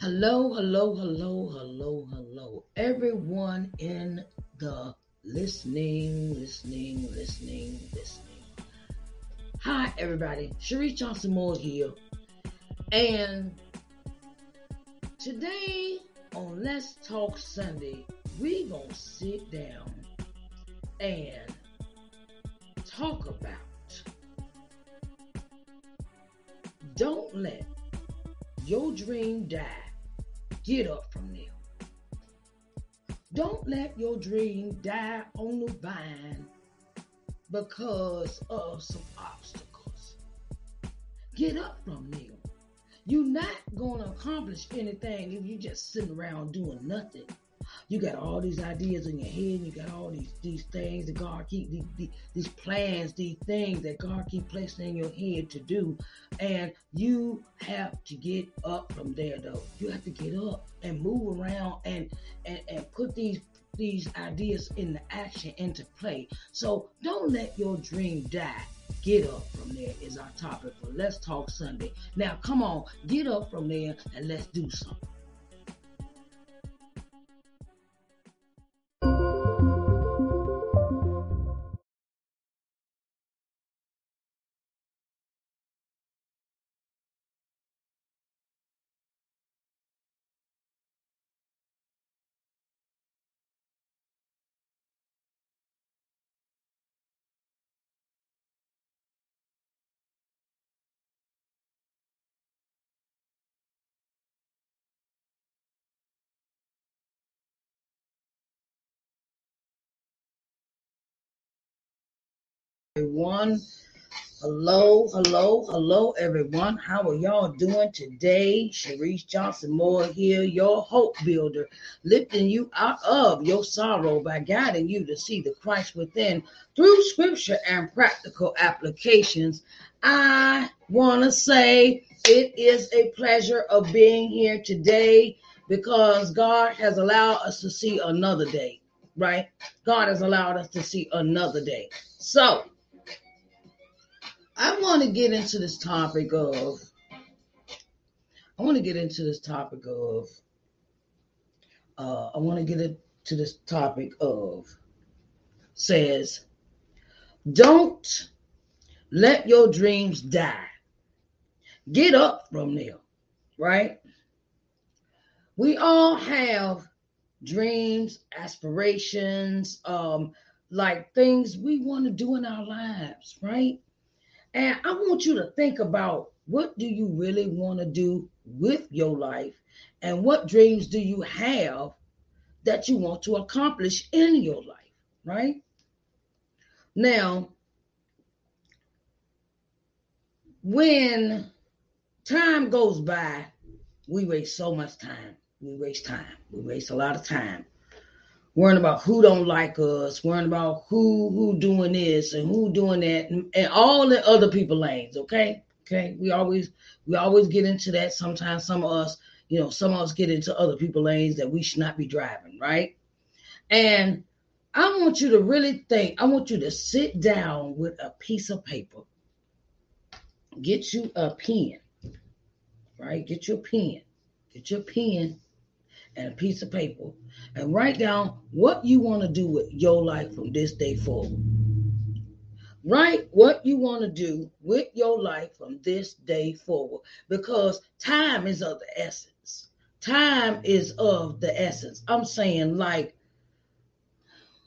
Hello, hello, hello, hello, hello. Everyone in the listening, listening, listening, listening. Hi, everybody. Sharise Johnson Moore here. And today on Let's Talk Sunday, we going to sit down and talk about don't let your dream die. Get up from there. Don't let your dream die on the vine because of some obstacles. Get up from there. You're not going to accomplish anything if you're just sitting around doing nothing you got all these ideas in your head, you got all these these things that God keep these, these, plans, these things that God keep placing in your head to do, and you have to get up from there though. You have to get up and move around and and, and put these these ideas into action into play. So don't let your dream die. Get up from there is our topic for Let's Talk Sunday. Now come on, get up from there and let's do something. Everyone. Hello, hello, hello, everyone. How are y'all doing today? Sharise Johnson Moore here, your hope builder, lifting you out of your sorrow by guiding you to see the Christ within through scripture and practical applications. I want to say it is a pleasure of being here today because God has allowed us to see another day, right? God has allowed us to see another day. So, I want to get into this topic of I want to get into this topic of uh, I want to get into this topic of says don't let your dreams die. Get up from there, right? We all have dreams, aspirations, um, like things we want to do in our lives, right? And I want you to think about what do you really want to do with your life and what dreams do you have that you want to accomplish in your life, right? Now, when time goes by, we waste so much time. We waste time. We waste a lot of time worrying about who don't like us, worrying about who who doing this and who doing that, and, and all the other people lanes. Okay, okay. We always we always get into that. Sometimes some of us, you know, some of us get into other people lanes that we should not be driving, right? And I want you to really think. I want you to sit down with a piece of paper. Get you a pen, right? Get your pen. Get your pen and a piece of paper and write down what you want to do with your life from this day forward. Write what you want to do with your life from this day forward because time is of the essence. Time is of the essence. I'm saying, like,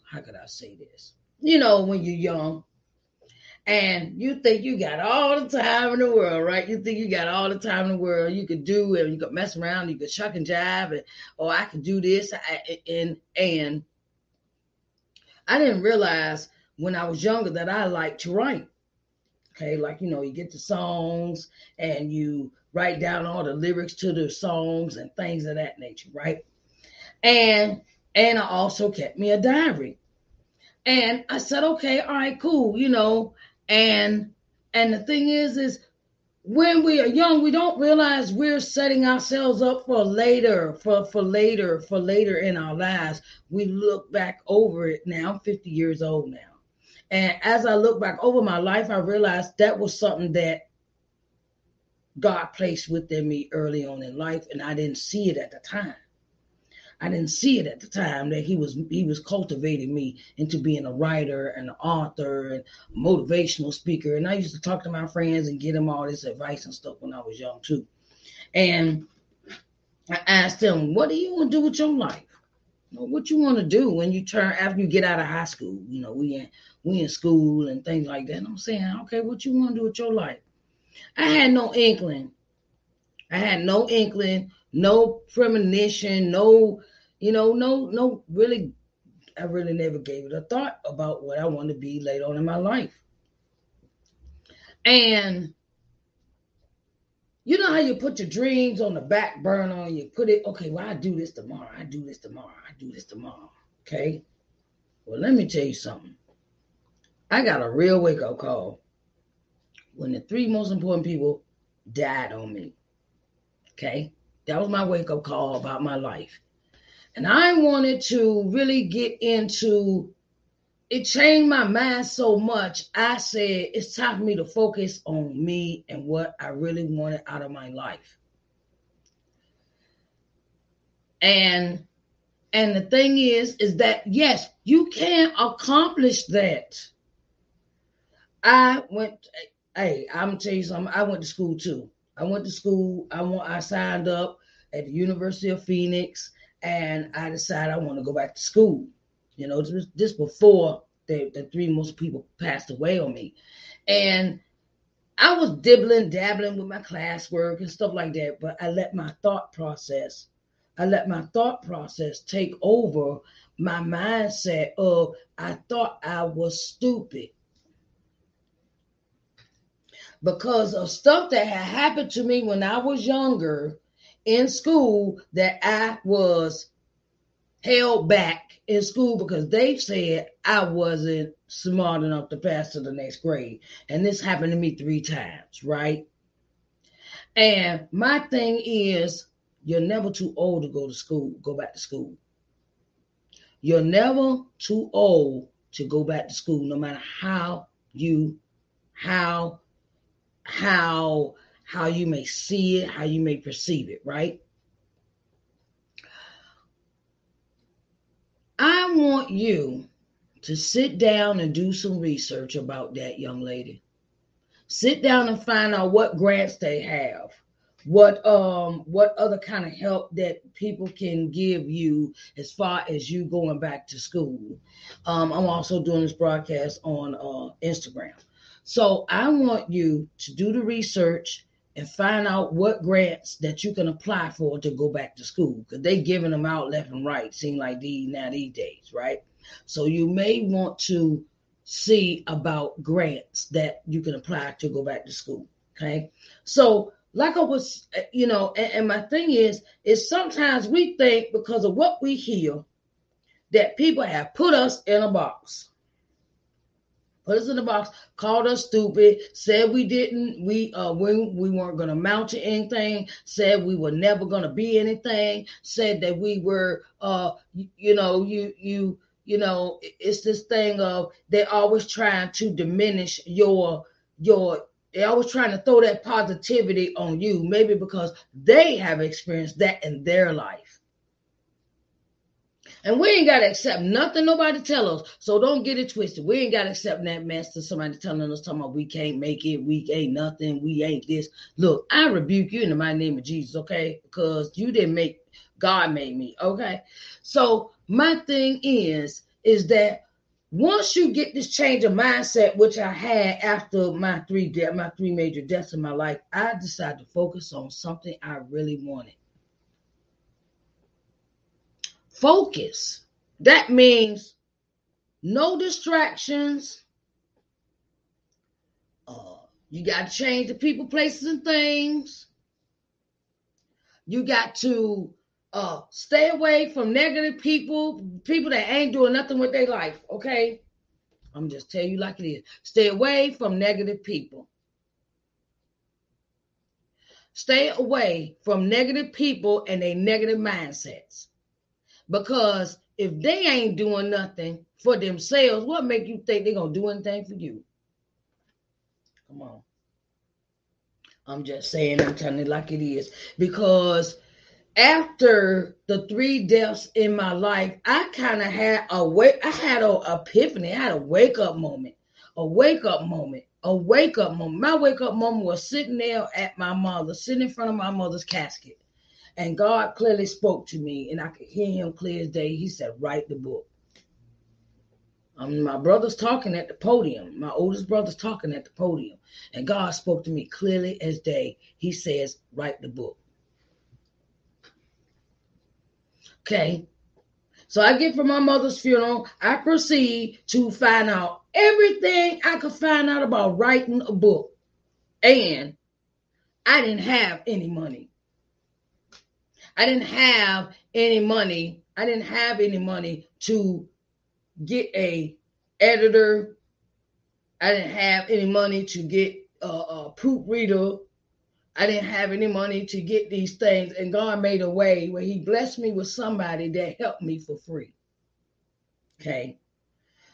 how could I say this? You know, when you're young, and you think you got all the time in the world, right? You think you got all the time in the world you could do, and you could mess around, you could chuck and jive, and oh, I could do this, and and I didn't realize when I was younger that I liked to write. Okay, like you know, you get the songs and you write down all the lyrics to the songs and things of that nature, right? And and I also kept me a diary. And I said, okay, all right, cool, you know, and and the thing is, is when we are young, we don't realize we're setting ourselves up for later, for for later, for later in our lives. We look back over it now. I'm 50 years old now. And as I look back over my life, I realized that was something that God placed within me early on in life, and I didn't see it at the time. I didn't see it at the time that he was he was cultivating me into being a writer and an author and motivational speaker. And I used to talk to my friends and get them all this advice and stuff when I was young too. And I asked them, "What do you want to do with your life? What you want to do when you turn after you get out of high school? You know, we in we in school and things like that." And I'm saying, "Okay, what you want to do with your life?" I had no inkling. I had no inkling no premonition, no, you know, no, no, really, I really never gave it a thought about what I want to be later on in my life. And you know how you put your dreams on the back burner you put it, okay, well, I do this tomorrow, I do this tomorrow, I do this tomorrow. Okay. Well, let me tell you something. I got a real wake up call when the three most important people died on me. Okay. That was my wake up call about my life. And I wanted to really get into it changed my mind so much. I said it's time for me to focus on me and what I really wanted out of my life. And and the thing is is that yes, you can accomplish that. I went hey, I'm gonna tell you something. I went to school too. I went to school. I want. I signed up at the University of Phoenix, and I decided I want to go back to school. You know, this, before the, the three most people passed away on me, and I was dibbling, dabbling with my classwork and stuff like that. But I let my thought process, I let my thought process take over my mindset of I thought I was stupid because of stuff that had happened to me when I was younger in school that I was held back in school because they said I wasn't smart enough to pass to the next grade. And this happened to me three times, right? And my thing is, you're never too old to go to school, go back to school. You're never too old to go back to school, no matter how you, how how how you may see it, how you may perceive it, right? I want you to sit down and do some research about that young lady. Sit down and find out what grants they have, what um what other kind of help that people can give you as far as you going back to school. Um, I'm also doing this broadcast on uh, Instagram. So I want you to do the research and find out what grants that you can apply for to go back to school because they giving them out left and right. Seem like these now these days, right? So you may want to see about grants that you can apply to go back to school. Okay, so like I was, eh, you know, and, and my thing is, is sometimes we think because of what we hear that people have put us in a box put us in the box, called us stupid, said we didn't, we uh we, we weren't gonna mount to anything, said we were never gonna be anything, said that we were uh you, you know, you you you know, it's this thing of they're always trying to diminish your your they're always trying to throw that positivity on you, maybe because they have experienced that in their life. And we ain't got to accept nothing nobody tell us. So don't get it twisted. We ain't got to accept that mess to somebody telling us talking about we can't make it, we ain't nothing, we ain't this. Look, I rebuke you in the name of Jesus, okay? Because you didn't make God made me, okay? So my thing is, is that once you get this change of mindset, which I had after my three de- my three major deaths in my life, I decided to focus on something I really wanted focus. That means no distractions. Uh, you got to change the people, places, and things. You got to uh, stay away from negative people, people that ain't doing nothing with their life. Okay, I'm just tell you like it is. Stay away from negative people. Stay away from negative people and their negative mindsets. Because if they ain't doing nothing for themselves, what make you think they're gonna do anything for you? Come on. I'm just saying, I'm telling it like it is. Because after the three deaths in my life, I kind of had a wake, I had a epiphany, I had a wake up moment, a wake up moment, a wake up moment. My wake up moment was sitting there at my mother, sitting in front of my mother's casket. And God clearly spoke to me, and I could hear him clear as day. He said, Write the book. Um, my brother's talking at the podium. My oldest brother's talking at the podium. And God spoke to me clearly as day. He says, Write the book. Okay. So I get from my mother's funeral, I proceed to find out everything I could find out about writing a book. And I didn't have any money. I didn't have any money. I didn't have any money to get a editor. I didn't have any money to get a, a proofreader. I didn't have any money to get these things, and God made a way where He blessed me with somebody that helped me for free. Okay.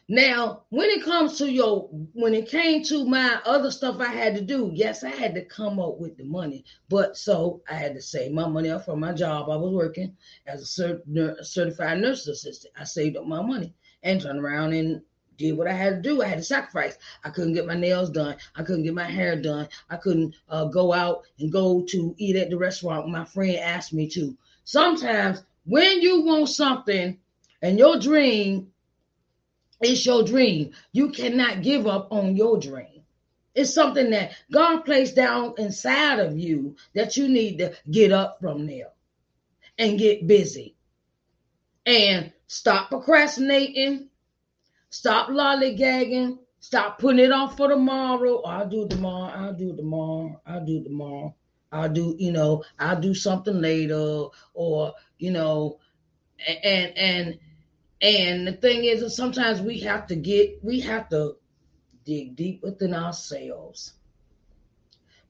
Now, when it comes to your, when it came to my other stuff I had to do, yes, I had to come up with the money. But so I had to save my money up from my job. I was working as a cert, certified nurse assistant. I saved up my money and turned around and did what I had to do. I had to sacrifice. I couldn't get my nails done. I couldn't get my hair done. I couldn't uh, go out and go to eat at the restaurant my friend asked me to. Sometimes when you want something and your dream it's your dream. You cannot give up on your dream. It's something that God placed down inside of you that you need to get up from there and get busy and stop procrastinating, stop lollygagging, stop putting it off for tomorrow. Oh, I'll do tomorrow. I'll do tomorrow. I'll do tomorrow. I'll do, you know, I'll do something later or, you know, and, and, and the thing is that sometimes we have to get, we have to dig deep within ourselves.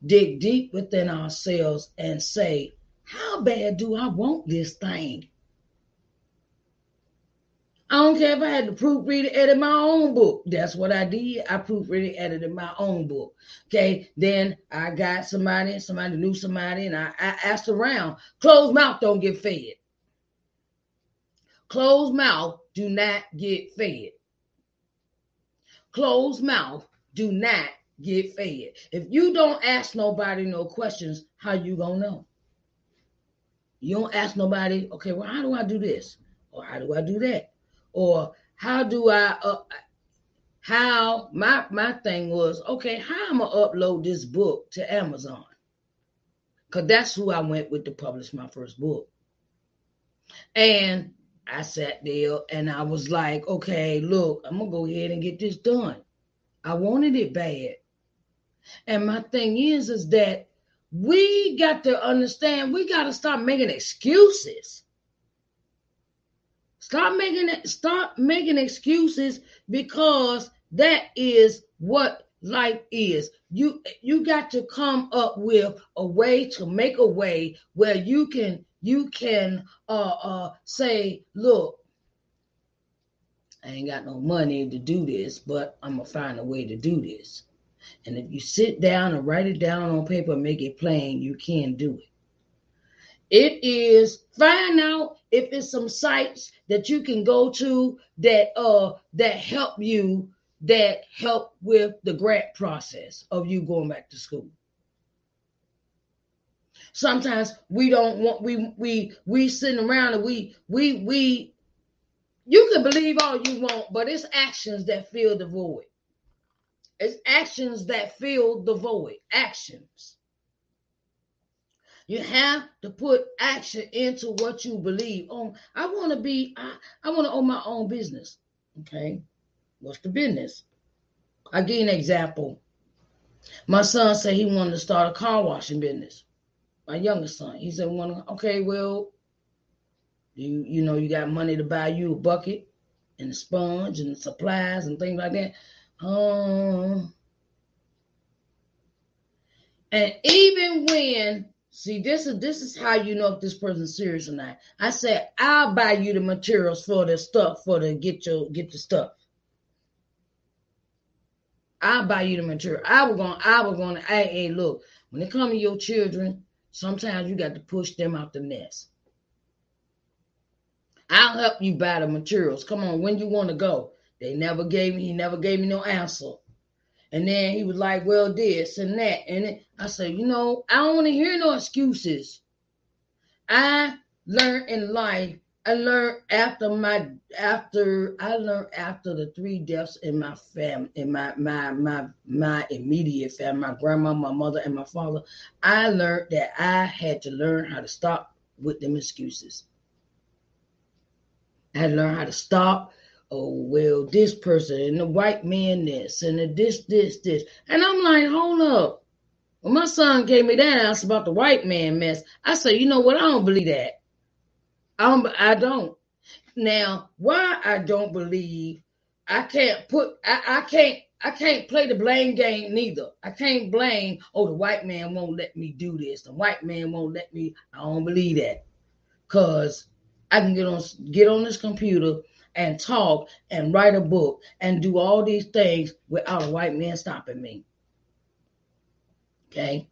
Dig deep within ourselves and say, how bad do I want this thing? I don't care if I had to proofread it, edit my own book. That's what I did. I proofread it, edited my own book. Okay. Then I got somebody, somebody knew somebody, and I, I asked around. Closed mouth don't get fed. Closed mouth do not get fed. Closed mouth do not get fed. If you don't ask nobody no questions, how you gonna know? You don't ask nobody, okay, well, how do I do this? Or how do I do that? Or how do I uh, how my my thing was, okay, how I'm gonna upload this book to Amazon? Cause that's who I went with to publish my first book. And I sat there and I was like, okay, look, I'm gonna go ahead and get this done. I wanted it bad. And my thing is, is that we got to understand we got to stop making excuses. Stop making it, stop making excuses because that is what life is. You you got to come up with a way to make a way where you can you can uh, uh, say, look, I ain't got no money to do this, but I'm gonna find a way to do this. And if you sit down and write it down on paper and make it plain, you can do it. It is find out if it's some sites that you can go to that uh that help you that help with the grant process of you going back to school. Sometimes we don't want we we we sitting around and we we we you can believe all you want, but it's actions that fill the void. It's actions that fill the void. Actions. You have to put action into what you believe on. I want to be, I, I want to own my own business. Okay. What's the business? I give you an example. My son said he wanted to start a car washing business my youngest son. He said, "Well, okay, well, you you know you got money to buy you a bucket and a sponge and supplies and things like that." Um, and even when see this is this is how you know if this person's serious or not. I said, "I'll buy you the materials for the stuff for the get your get the stuff." I'll buy you the material. I was to I was gonna, hey, hey, look, When it comes to your children, sometimes you got to push them out the nest. I'll help you buy the materials. Come on, when you want to go? They never gave me, he never gave me no answer. And then he was like, well, this and that. And I said, you know, I don't want to hear no excuses. I learned in life I learned after my after I learned after the three deaths in my family, in my my my my immediate family, my grandma, my mother, and my father. I learned that I had to learn how to stop with them excuses. I had to learn how to stop. Oh well, this person and the white man this and the this this this, and I'm like, hold up. When my son gave me that answer about the white man mess, I said, you know what? I don't believe that. Um, I don't. Now, why I don't believe I can't put I, I can't I can't play the blame game neither. I can't blame, oh, the white man won't let me do this. The white man won't let me. I don't believe that. Cause I can get on get on this computer and talk and write a book and do all these things without a white man stopping me. Okay.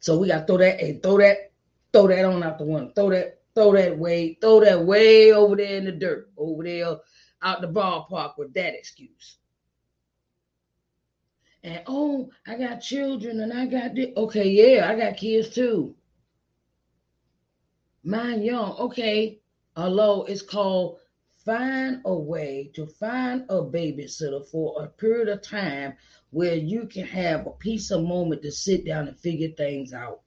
So we gotta throw that and throw that, throw that on out the window. Throw that Throw that way, throw that way over there in the dirt, over there out the ballpark with that excuse. And oh, I got children and I got this. Okay, yeah, I got kids too. Mine young. Okay. Hello, it's called find a way to find a babysitter for a period of time where you can have a piece of moment to sit down and figure things out.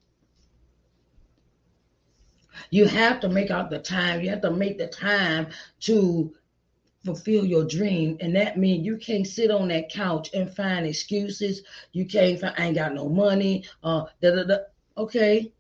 You have to make out the time. You have to make the time to fulfill your dream. And that means you can't sit on that couch and find excuses. You can't find, I ain't got no money. Uh, da, da, da. Okay.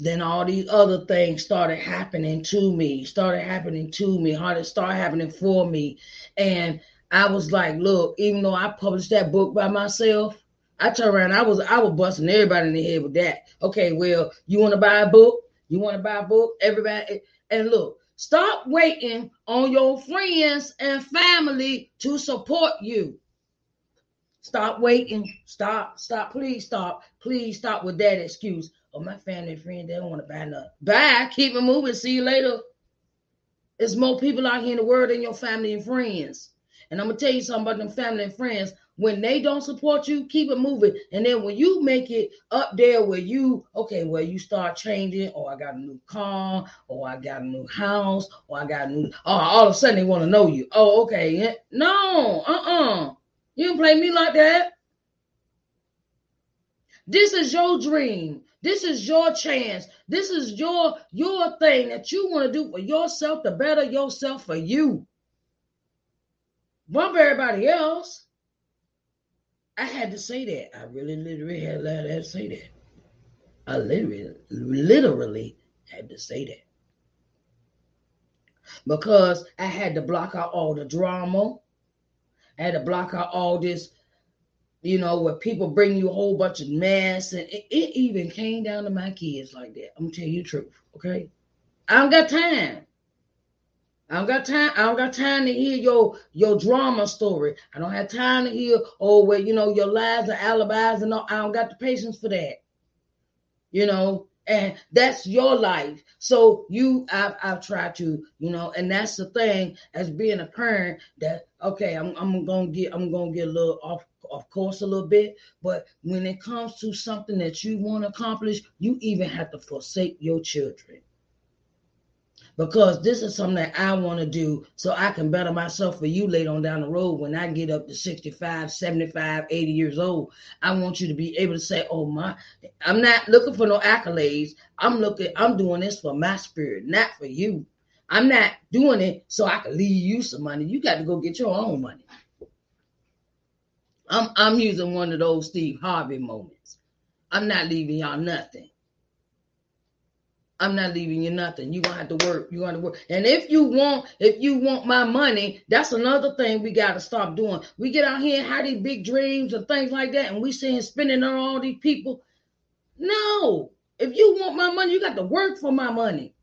Then all these other things started happening to me, started happening to me, started start happening for me. And I was like, look, even though I published that book by myself, I turned around, I was I was busting everybody in the head with that. Okay, well, you want to buy a book? You want to buy a book? Everybody and look, stop waiting on your friends and family to support you. Stop waiting. Stop. Stop. Please stop. Please stop with that excuse. Oh, my family and friends, they don't want to buy nothing. Bye. Keep it moving. See you later. There's more people out here in the world than your family and friends. And I'm gonna tell you something about them family and friends. When they don't support you, keep it moving. And then when you make it up there where you, okay, where you start changing, or oh, I got a new car, or I got a new house, or I got a new, oh, all of a sudden they want to know you. Oh, okay. No, uh-uh. You don't play me like that. This is your dream. This is your chance. This is your your thing that you want to do for yourself to better yourself for you. Bump everybody else. I had to say that. I really literally had, to say that. I literally, literally had to say that. Because I had to block out all the drama. I had to block out all this, you know, where people bring you a whole bunch of mess. And it, it even came down to my kids like that. I'm gonna tell you the truth, okay? I don't got time. I don't got time. I don't got time to hear your your drama story. I don't have time to hear oh well, you know, your lies and alibis and all. I don't got the patience for that. You know, and that's your life. So you, I've, I've tried to, you know, and that's the thing as being a parent that okay, I'm I'm gonna get I'm gonna get a little off of course a little bit, but when it comes to something that you want to accomplish, you even have to forsake your children because this is something that I want to do so I can better myself for you later on down the road when I get up to 65, 75, 80 years old. I want you to be able to say, Oh my, I'm not looking for no accolades. I'm looking, I'm doing this for my spirit, not for you. I'm not doing it so I can leave you some money. You got to go get your own money. I'm I'm using one of those Steve Harvey moments. I'm not leaving y'all nothing. I'm not leaving you nothing. You're gonna have to work. You're gonna work. And if you want, if you want my money, that's another thing we gotta stop doing. We get out here and have these big dreams and things like that, and we seeing spending on all these people. No, if you want my money, you got to work for my money.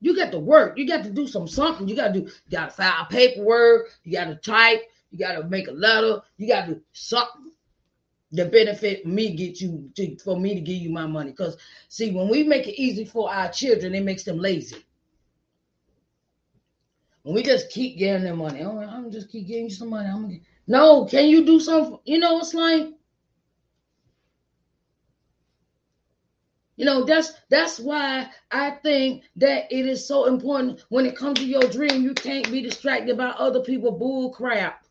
You got to work. You got to do some something. You got to do. You got to file paperwork. You got to type. You got to make a letter. You got to do something to benefit me, get you to, for me to give you my money. Because see, when we make it easy for our children, it makes them lazy. When we just keep getting them money, oh, I'm just keep getting you some money. I'm gonna no, can you do something? You know, it's like You know, that's that's why I think that it is so important when it comes to your dream, you can't be distracted by other people bull crap.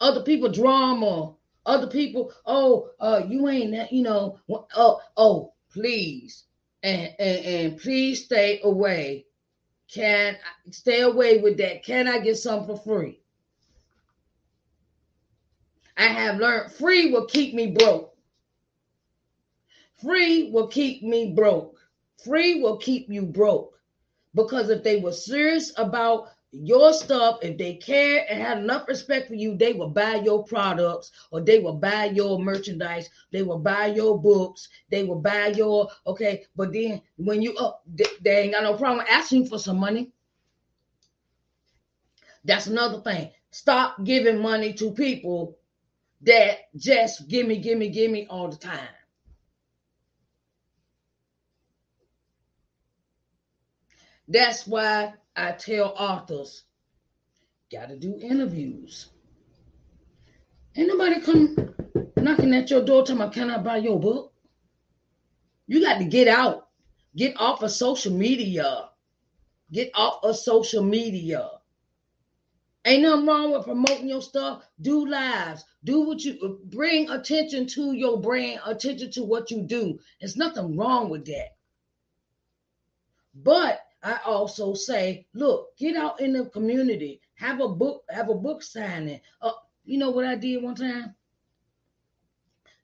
Other people drama, other people, oh, uh, you ain't that, you know, oh, oh, please. And, and and please stay away. Can stay away with that? Can I get some for free? I have learned free will keep me broke. Free will keep me broke. Free will keep you broke. Because if they were serious about your stuff, if they care and had enough respect for you, they will buy your products or they will buy your merchandise, they will buy your books, they will buy your okay. But then when you up, they, they ain't got no problem asking for some money. That's another thing. Stop giving money to people that just give me, give me, give me all the time. That's why I tell authors, gotta do interviews. Ain't nobody come knocking at your door telling me, can I buy your book? You got to get out. Get off of social media. Get off of social media. Ain't nothing wrong with promoting your stuff. Do lives. Do what you bring attention to your brand, attention to what you do. There's nothing wrong with that. But I also say, look, get out in the community, have a book, have a book signing. Uh, you know what I did one time?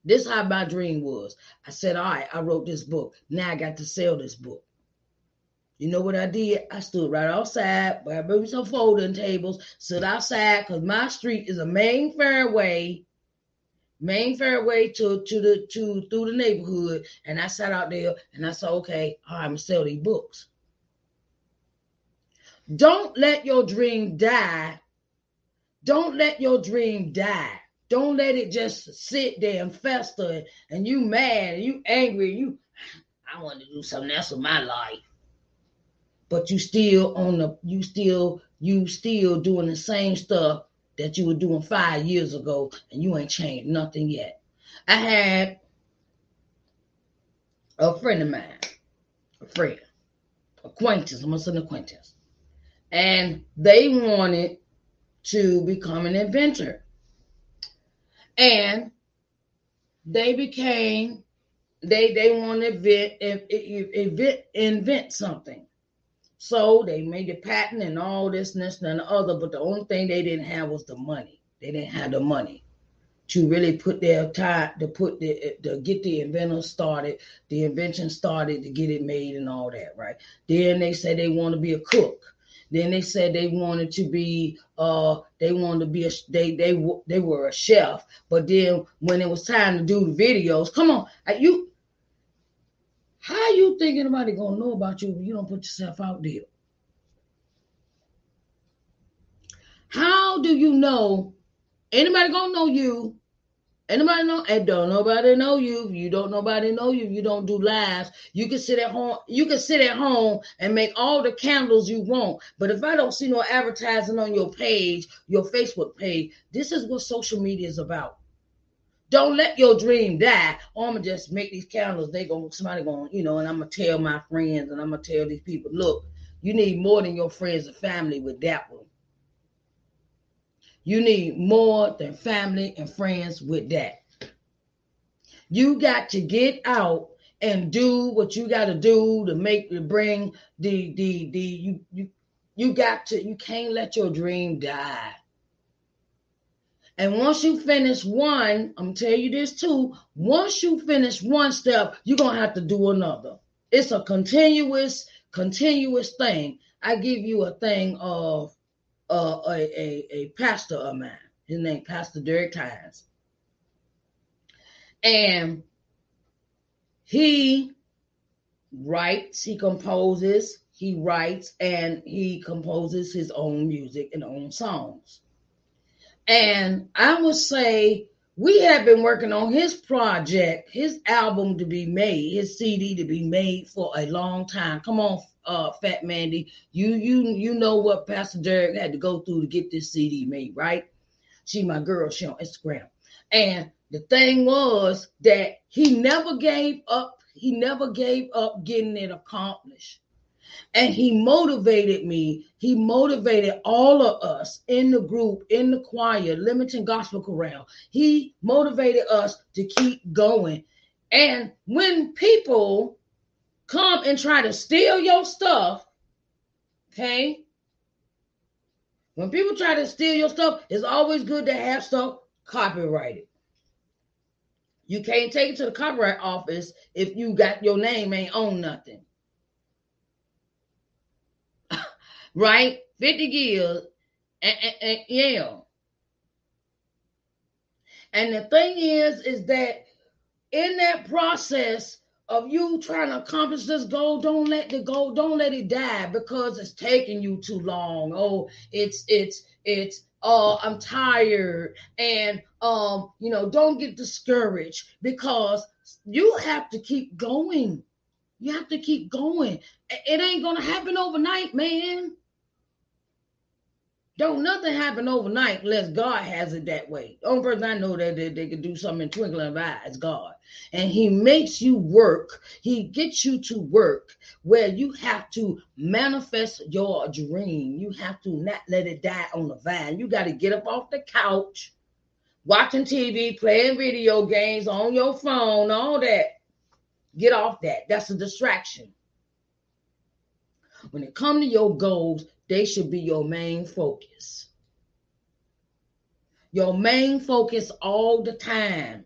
This how my dream was. I said, all right, I wrote this book. Now I got to sell this book. You know what I did? I stood right outside, I moved some folding tables, stood outside because my street is a main fairway, main fairway to to the to through the neighborhood. And I sat out there and I said, okay, all right, I'm gonna sell these books. Don't let your dream die. Don't let your dream die. Don't let it just sit there and fester and you mad and you angry. and You, I want to do something else with my life. But you still on the, you still, you still doing the same stuff that you were doing five years ago and you ain't changed nothing yet. I had a friend of mine, a friend, acquaintance, I'm gonna say an acquaintance and they wanted to become an inventor. And they became they they want to invent, invent invent something. So they made a patent and all this and this and the other, but the only thing they didn't have was the money. They didn't have the money to really put their time to put the to get the inventor started, the invention started to get it made and all that, right? Then they say they want to be a cook. Then they said they wanted to be uh they wanted to be a they they they were a chef. But then when it was time to do the videos, come on, you how you think anybody gonna know about you if you don't put yourself out there? How do you know anybody gonna know you Anybody know? And don't nobody know you. You don't nobody know you. You don't do lives. You can sit at home. You can sit at home and make all the candles you want. But if I don't see no advertising on your page, your Facebook page, this is what social media is about. Don't let your dream die. Oh, I'm gonna just make these candles. They go somebody going, you know, and I'm gonna tell my friends and I'm gonna tell these people, look, you need more than your friends and family with that one. You need more than family and friends with that. You got to get out and do what you got to do to make to bring the the the you you you got to you can't let your dream die. And once you finish one, I'm tell you this too. Once you finish one step, you're gonna have to do another. It's a continuous, continuous thing. I give you a thing of uh, a, a, a pastor of mine. His name Pastor Derek Tynes. And he writes, he composes, he writes, and he composes his own music and own songs. And I would say we have been working on his project, his album to be made, his CD to be made for a long time. Come on, uh, Fat Mandy, you you you know what Pastor Derek had to go through to get this CD made, right? She my girl, she on Instagram, and the thing was that he never gave up. He never gave up getting it accomplished. And he motivated me. He motivated all of us in the group, in the choir, Limiting Gospel Chorale. He motivated us to keep going. And when people come and try to steal your stuff, okay? When people try to steal your stuff, it's always good to have stuff copyrighted. You can't take it to the copyright office if you got your name ain't on nothing. right? 50 years and, and, and yeah. And the thing is, is that in that process of you trying to accomplish this goal, don't let the goal, don't let it die because it's taking you too long. Oh, it's it's it's oh, I'm tired. And um, you know, don't get discouraged because you have to keep going. You have to keep going. It ain't gonna happen overnight, man. Don't nothing happen overnight unless God has it that way. Oh, the only person I know that they, they can do something in twinkling of eye is God. And He makes you work. He gets you to work where you have to manifest your dream. You have to not let it die on the vine. You got to get up off the couch, watching TV, playing video games on your phone, all that. Get off that. That's a distraction. When it comes to your goals, they should be your main focus. Your main focus all the time.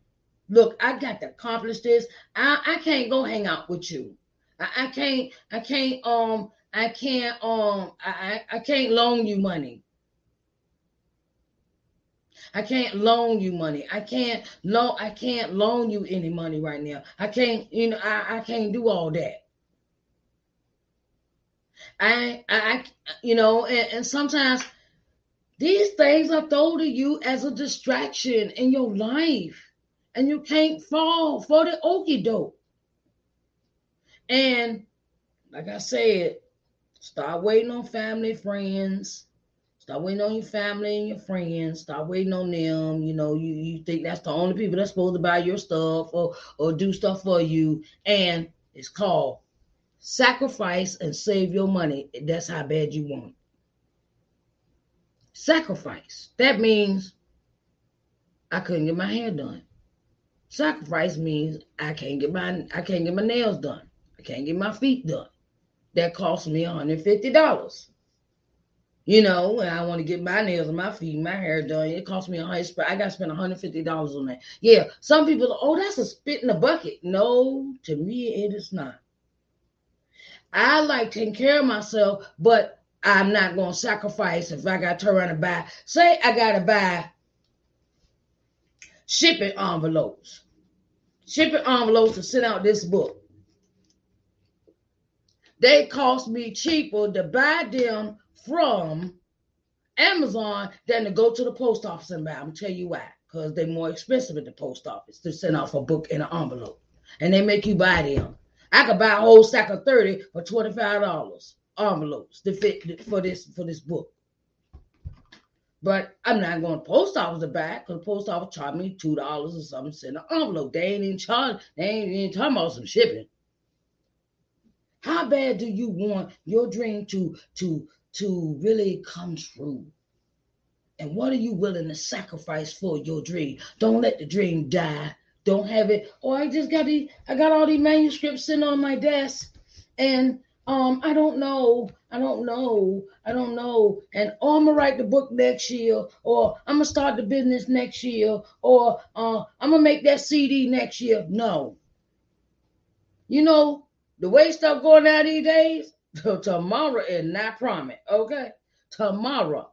Look, I got to accomplish this. I, I can't go hang out with you. I, I can't, I can't, um, I can't, um, I, I can't loan you money. I can't loan you money. I can't loan, I can't loan you any money right now. I can't, you know, I, I can't do all that. I, I, you know, and, and sometimes these things are thrown to you as a distraction in your life, and you can't fall for the okey doke. And like I said, start waiting on family, friends. Start waiting on your family and your friends. Start waiting on them. You know, you, you think that's the only people that's supposed to buy your stuff or or do stuff for you. And it's called Sacrifice and save your money. That's how bad you want. Sacrifice. That means I couldn't get my hair done. Sacrifice means I can't get my I can't get my nails done. I can't get my feet done. That cost me $150. You know, and I want to get my nails and my feet, my hair done. It cost me a hundred. I got to spend $150 on that. Yeah, some people, oh, that's a spit in the bucket. No, to me, it is not. I like taking care of myself, but I'm not going to sacrifice if I got to around and buy. Say I got to buy shipping envelopes. Shipping envelopes to send out this book. They cost me cheaper to buy them from Amazon than to go to the post office and buy. I'm tell you why. Because they're more expensive at the post office to send off a book in an envelope. And they make you buy them. I could buy a whole stack of 30 for $25 envelopes to fit for this for this book. But I'm not going to post office to buy because the post office charge me two dollars or something send an envelope. They ain't even charge, they ain't even talking about some shipping. How bad do you want your dream to to to really come true? And what are you willing to sacrifice for your dream? Don't let the dream die don't have it. Or I just got these, I got all these manuscripts sitting on my desk and um, I don't know, I don't know, I don't know. And oh, I'm gonna write the book next year, or I'm gonna start the business next year, or uh, I'm gonna make that CD next year. No. You know, the way stuff going out these days, tomorrow is not promised. Okay. Tomorrow.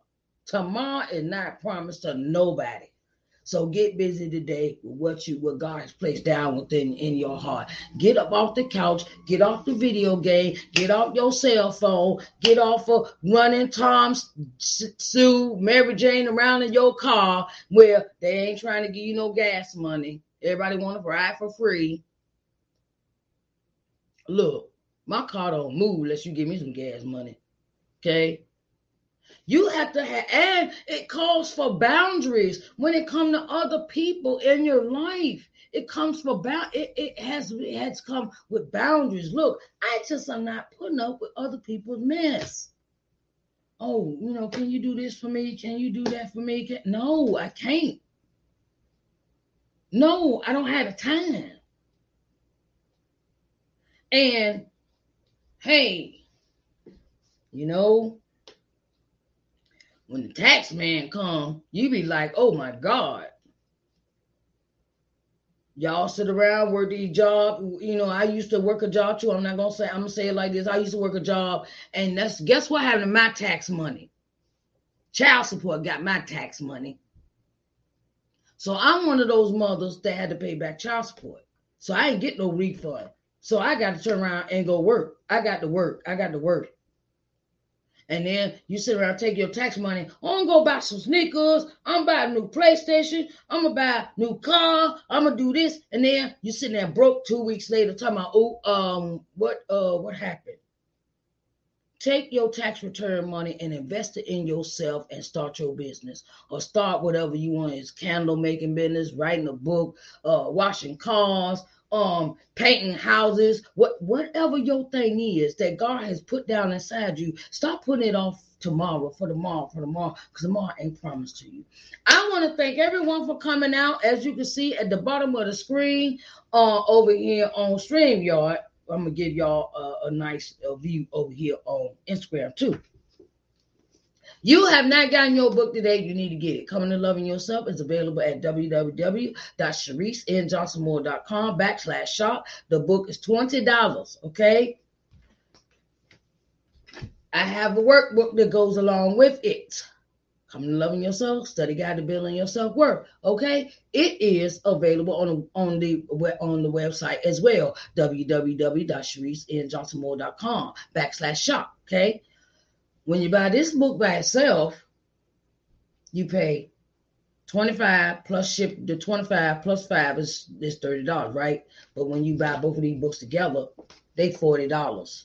Tomorrow is not promised to nobody. So get busy today with what you what God has placed down within in your heart. Get up off the couch, get off the video game, get off your cell phone, get off of running Tom's Sue, Mary Jane around in your car where they ain't trying to give you no gas money. Everybody want to ride for free. Look, my car don't move unless you give me some gas money. Okay. You have to have, and it calls for boundaries when it comes to other people in your life. It comes for bound. It, it has it has come with boundaries. Look, I just am not putting up with other people's mess. Oh, you know, can you do this for me? Can you do that for me? Can, no, I can't. No, I don't have the time. And hey, you know, when the tax man come, you be like, oh my God. Y'all sit around, work the job. You know, I used to work a job too. I'm not gonna say I'm gonna say it like this. I used to work a job, and that's guess what happened to my tax money? Child support got my tax money. So I'm one of those mothers that had to pay back child support. So I ain't get no refund. So I got to turn around and go work. I got to work. I got to work. And then you sit around, take your tax money. I'm gonna go buy some sneakers. I'm buy a new PlayStation. I'm gonna buy a new car. I'm gonna do this. And then you sitting there broke two weeks later, talking about, oh, um, what, uh, what happened? Take your tax return money and invest it in yourself and start your business or start whatever you want. It's candle making business, writing a book, uh, washing cars, um painting houses what whatever your thing is that god has put down inside you stop putting it off tomorrow for tomorrow for tomorrow because tomorrow ain't promised to you. I want to thank everyone for coming out. As you can see at the bottom of the screen uh over here on streamyard i'm gonna give y'all a, a nice view over here on instagram too you have not gotten your book today, you need to get it. Coming to Loving Yourself is available at www.sharicenjohnsonmoore.com backslash shop. The book is $20, okay? I have a workbook that goes along with it. Coming to Loving Yourself, Study Guide to Building Your Self-Worth, okay? It is available on, on, the, on the website as well, www.sharicenjohnsonmoore.com backslash shop, okay? When you buy this book by itself, you pay 25 plus ship the 25 plus 5 is, is $30, right? But when you buy both of these books together, they $40.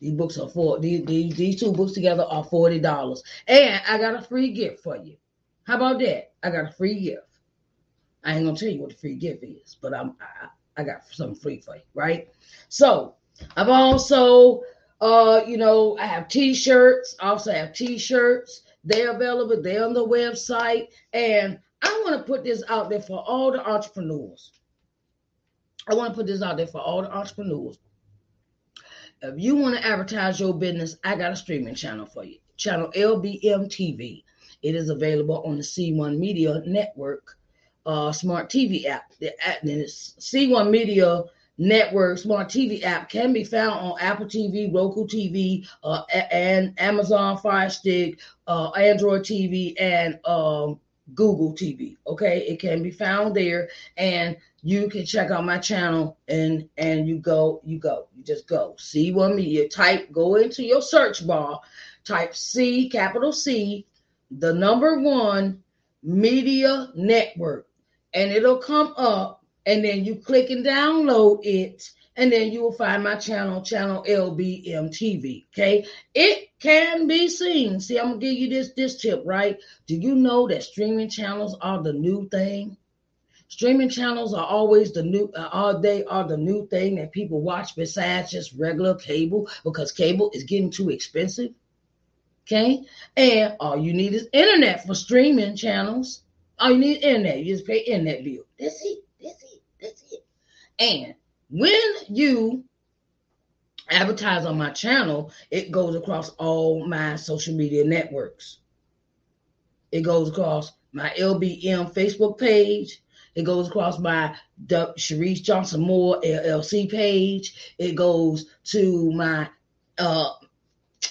These books are for these, these, these two books together are $40. And I got a free gift for you. How about that? I got a free gift. I ain't gonna tell you what the free gift is, but I'm I, I got something free for you, right? So I've also uh, you know, I have t-shirts. I also have t-shirts. They're available. They're on the website. And I want to put this out there for all the entrepreneurs. I want to put this out there for all the entrepreneurs. If you want to advertise your business, I got a streaming channel for you. Channel LBM TV. It is available on the C1 Media Network uh, smart TV app. The, and it's C1 Media network smart TV app can be found on Apple TV, Roku TV, uh, and Amazon Fire Stick, uh, Android TV, and um, Google TV. Okay, it can be found there, and you can check out my channel and and you go, you go, you just go. C1 Media. Type, go into your search bar, type C, capital C, the number one media network, and it'll come up and then you click and download it and then you will find my channel channel lbm tv okay? It can be seen. See i'm gonna give you this this tip right? Do you know that streaming channels are the new thing? Streaming channels are always the new uh, are they are the new thing that people watch besides just regular cable because cable is getting too expensive okay? And all you need is internet for streaming channels. All you need internet. You just pay internet bill. That's it. That's it. And when you advertise on my channel, it goes across all my social media networks. It goes across my LBM Facebook page. It goes across my Sharise Johnson Moore LLC page. It goes to my uh,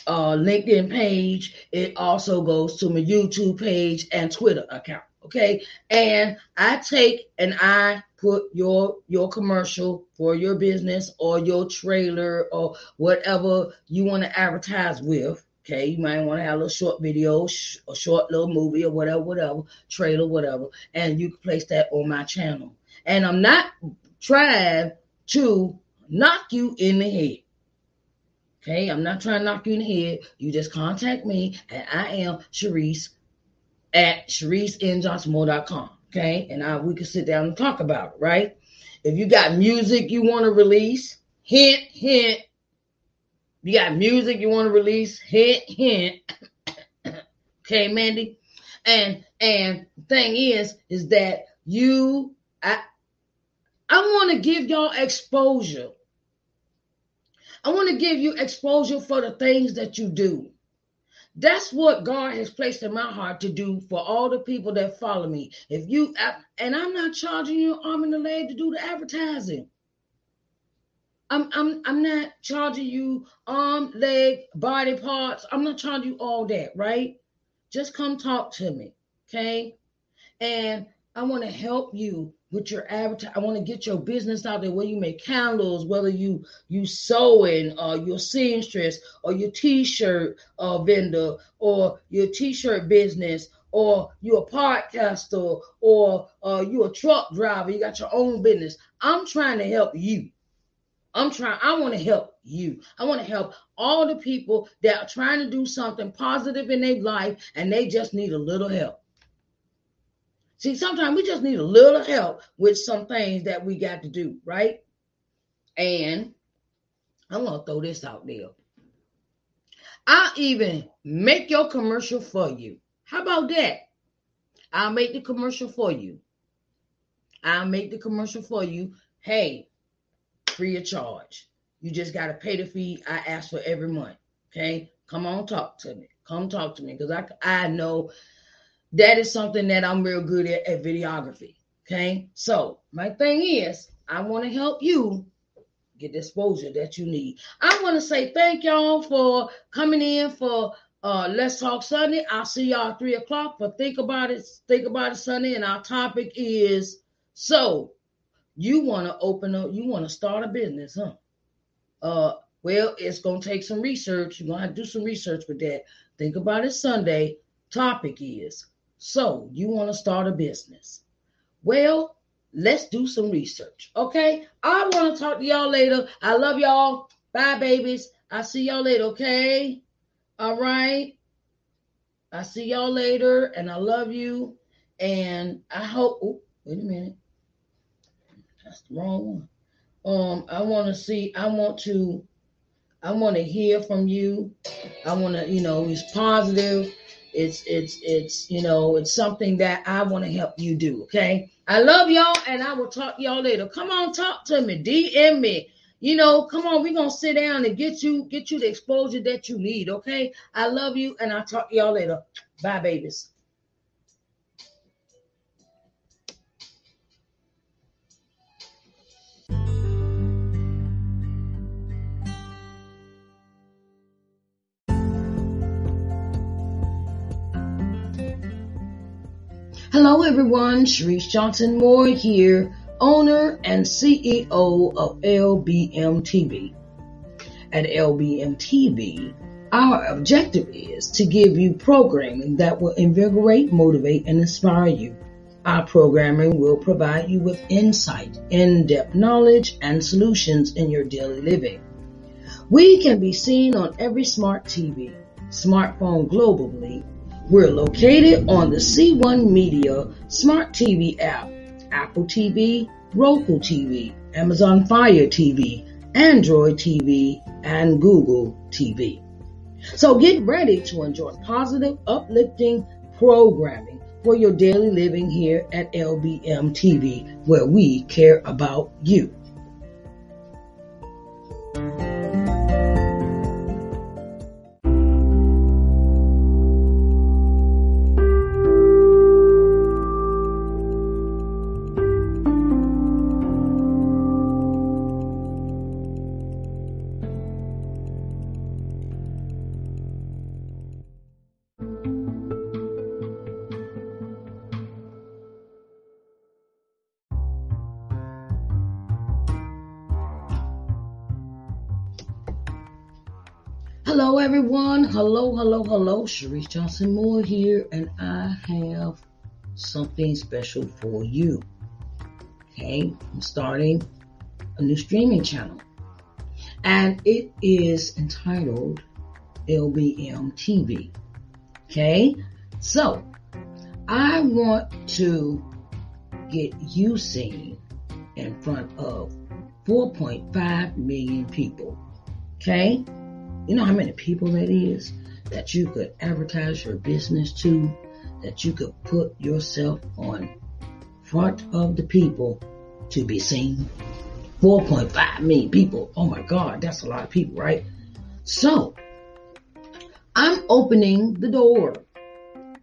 uh, LinkedIn page. It also goes to my YouTube page and Twitter account. Okay. And I take and I put your your commercial for your business or your trailer or whatever you want to advertise with. Okay, you might want to have a little short video, sh- a short little movie, or whatever, whatever, trailer, whatever, and you can place that on my channel. And I'm not trying to knock you in the head. Okay, I'm not trying to knock you in the head. You just contact me, and I am Sharise at ShariceNJohnsonMoore.com. Okay, and I we can sit down and talk about it, right? If you got music you want to release, hint, hint. You got music you want to release, hint, hint. okay, Mandy. And and thing is, is that you I I want to give y'all exposure. I want to give you exposure for the things that you do. That's what God has placed in my heart to do for all the people that follow me. If you and I'm not charging you arm and a leg to do the advertising. I'm I'm I'm not charging you arm, leg, body parts. I'm not charging you all that, right? Just come talk to me, okay? And I want to help you with your advertising. I want to get your business out there where you make candles, whether you you sewing or your seamstress or your t-shirt uh, vendor or your t-shirt business or you're a podcaster or uh, you're a truck driver. You got your own business. I'm trying to help you. I'm trying, I want to help you. I want to help all the people that are trying to do something positive in their life and they just need a little help. See, sometimes we just need a little help with some things that we got to do, right? And I'm going to throw this out there. I'll even make your commercial for you. How about that? I'll make the commercial for you. I'll make the commercial for you. Hey, free of charge. You just got to pay the fee I ask for every month. Okay. Come on, talk to me. Come talk to me because I, I know that is something that I'm real good at, at videography. Okay. So my thing is, I want to help you get the exposure that you need. I want to say thank y'all for coming in for uh Let's Talk Sunday. I'll see y'all three o'clock for Think About It, Think About It Sunday. And our topic is so you want to open up, you want to start a business, huh? Uh well, it's gonna take some research. You're gonna have to do some research with that. Think about it Sunday. Topic is so you want to start a business. Well, let's do some research. Okay. I want to talk to y'all later. I love y'all. Bye, babies. I'll see y'all later. Okay. All right. I see y'all later and I love you. And I hope, oh, wait a minute. That's the wrong one. Um, I want to see, I want to, I want to hear from you. I want to, you know, it's positive it's it's it's you know it's something that I want to help you do. Okay. I love y'all and I will talk y'all later. Come on, talk to me. DM me. You know, come on, we're gonna sit down and get you get you the exposure that you need. Okay. I love you and I'll talk y'all later. Bye, babies. Hello, everyone. Sharise Johnson Moore here, owner and CEO of LBM TV. At LBM TV, our objective is to give you programming that will invigorate, motivate, and inspire you. Our programming will provide you with insight, in-depth knowledge, and solutions in your daily living. We can be seen on every smart TV, smartphone globally, we're located on the C1 Media Smart TV app, Apple TV, Roku TV, Amazon Fire TV, Android TV, and Google TV. So get ready to enjoy positive, uplifting programming for your daily living here at LBM TV, where we care about you. Hello, hello. Sharise Johnson Moore here, and I have something special for you. Okay, I'm starting a new streaming channel, and it is entitled LBM TV. Okay, so I want to get you seen in front of 4.5 million people. Okay? You know how many people that is that you could advertise your business to, that you could put yourself on front of the people to be seen? 4.5 million people. Oh my God, that's a lot of people, right? So, I'm opening the door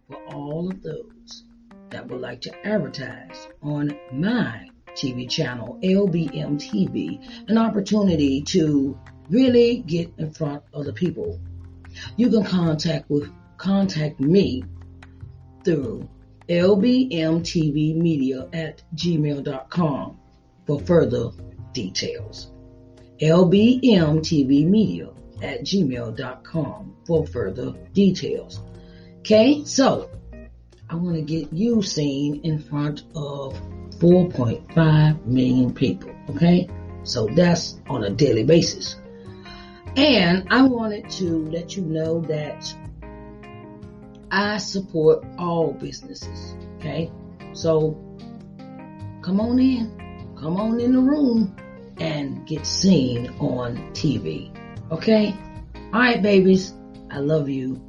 for all of those that would like to advertise on my TV channel, LBM TV, an opportunity to really get in front of the people. You can contact with contact me through lbmtvmedia at gmail.com for further details. lbmtvmedia at gmail.com for further details. Okay, so I want to get you seen in front of 4.5 million people. Okay, so that's on a daily basis. And I wanted to let you know that I support all businesses. Okay, so come on in, come on in the room and get seen on TV. Okay, all right, babies, I love you